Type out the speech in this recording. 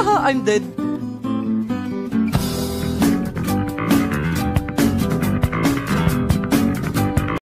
I'm dead.